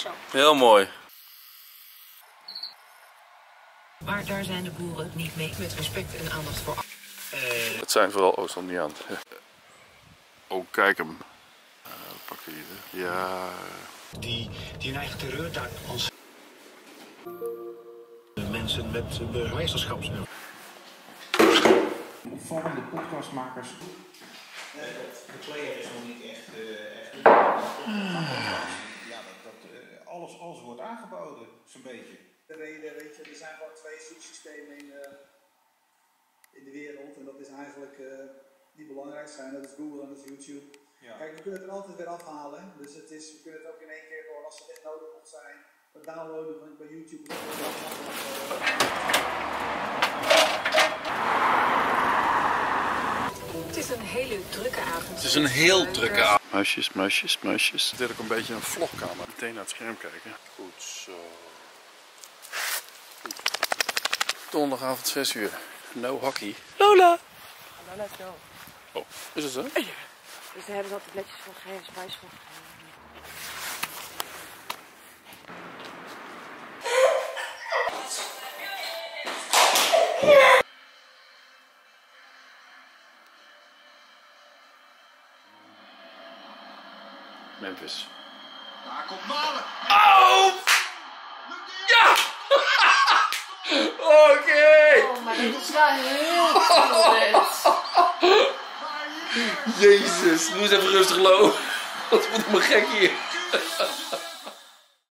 Zo. Heel mooi. Maar daar zijn de boeren het niet mee. Met respect en aandacht voor. Het zijn vooral Oost-Indiaan. Oh, kijk hem. Uh, pak die. Ja. Die, die een eigen terreurdaad als mensen met burgemeesterschap. Opvallende podcastmakers. De player is nog niet echt. eh, echt Ja, dat, dat, eh, alles, alles wordt aangeboden, zo'n beetje. de reden, weet je, er zijn gewoon twee zoeksystemen in, eh, in de wereld en dat is eigenlijk eh, die belangrijk zijn, dat is Google en dat is YouTube. Ja. Kijk, we kunnen het er altijd weer afhalen, dus het is, we kunnen het ook in één keer gewoon als het echt nodig moet zijn, downloaden van, bij YouTube. Dat is wel makkelijk, Het is een hele drukke avond. Het is een heel drukke avond. Muisjes, muisjes, muisjes. Dit is ook een beetje een vlogkamer. Meteen naar het scherm kijken. Goed zo. Goed. Donderdagavond 6 uur. No hockey. Lola! Lola is wel. Oh, is het zo? Dus daar hebben ze al tabletjes voor gegeven, spijs voor gegeven. Memphis. Daar komt Malen! Oh! Ja! Oké! Oh, maar dit is wel heel cool Jezus, doe eens even rustig lopen. Wat wordt me gek hier.